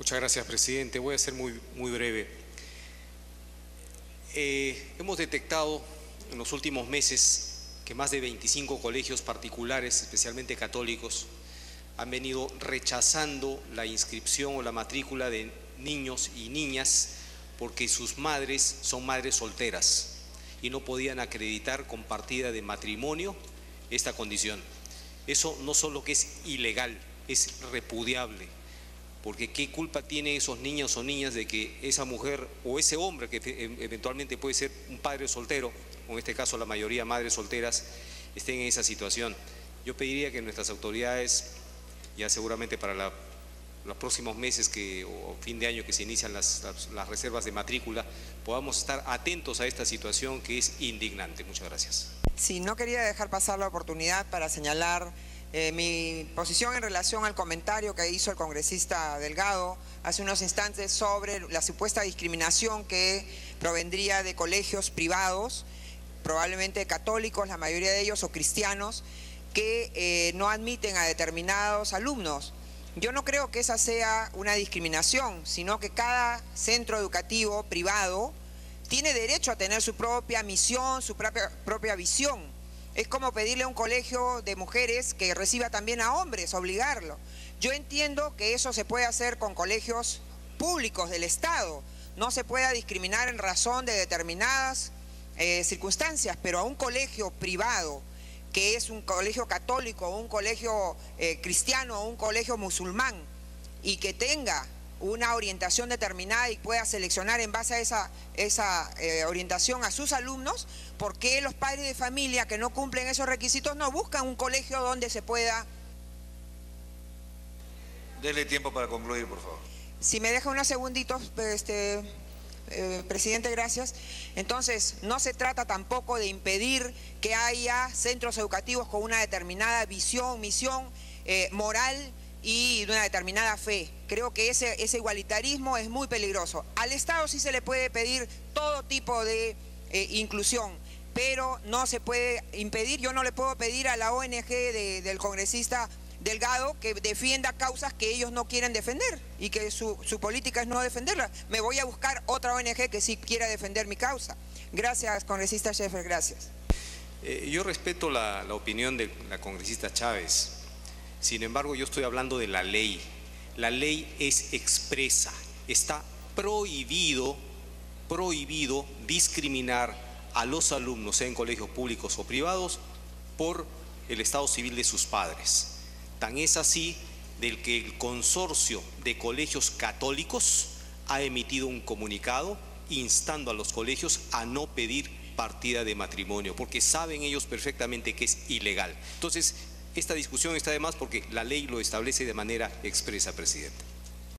Muchas gracias, presidente. Voy a ser muy, muy breve. Eh, hemos detectado en los últimos meses que más de 25 colegios particulares, especialmente católicos, han venido rechazando la inscripción o la matrícula de niños y niñas porque sus madres son madres solteras y no podían acreditar con partida de matrimonio esta condición. Eso no solo que es ilegal, es repudiable, porque qué culpa tienen esos niños o niñas de que esa mujer o ese hombre que eventualmente puede ser un padre soltero, o en este caso la mayoría madres solteras, estén en esa situación. Yo pediría que nuestras autoridades, ya seguramente para los próximos meses que, o fin de año que se inician las, las reservas de matrícula, podamos estar atentos a esta situación que es indignante. Muchas gracias. Sí, no quería dejar pasar la oportunidad para señalar eh, mi posición en relación al comentario que hizo el congresista Delgado hace unos instantes sobre la supuesta discriminación que provendría de colegios privados, probablemente católicos, la mayoría de ellos, o cristianos, que eh, no admiten a determinados alumnos. Yo no creo que esa sea una discriminación, sino que cada centro educativo privado tiene derecho a tener su propia misión, su propia, propia visión es como pedirle a un colegio de mujeres que reciba también a hombres, obligarlo. Yo entiendo que eso se puede hacer con colegios públicos del Estado. No se pueda discriminar en razón de determinadas eh, circunstancias, pero a un colegio privado, que es un colegio católico, un colegio eh, cristiano un colegio musulmán, y que tenga una orientación determinada y pueda seleccionar en base a esa, esa eh, orientación a sus alumnos, ¿por qué los padres de familia que no cumplen esos requisitos no buscan un colegio donde se pueda... Dele tiempo para concluir, por favor. Si me deja unos segunditos, este, eh, presidente, gracias. Entonces, no se trata tampoco de impedir que haya centros educativos con una determinada visión, misión eh, moral y de una determinada fe. Creo que ese, ese igualitarismo es muy peligroso. Al Estado sí se le puede pedir todo tipo de eh, inclusión, pero no se puede impedir, yo no le puedo pedir a la ONG del congresista Delgado que defienda causas que ellos no quieren defender y que su, política es no defenderla. Me voy a buscar otra ONG que sí quiera defender mi causa. Gracias, congresista Sheffer, gracias. Eh, yo respeto la opinión de la congresista Chávez. Sin embargo, yo estoy hablando de la ley. La ley es expresa. Está prohibido, prohibido discriminar a los alumnos, en colegios públicos o privados, por el estado civil de sus padres. Tan es así del que el consorcio de colegios católicos ha emitido un comunicado instando a los colegios a no pedir partida de matrimonio, porque saben ellos perfectamente que es ilegal. Entonces, esta discusión está de más porque la ley lo establece de manera expresa, presidente.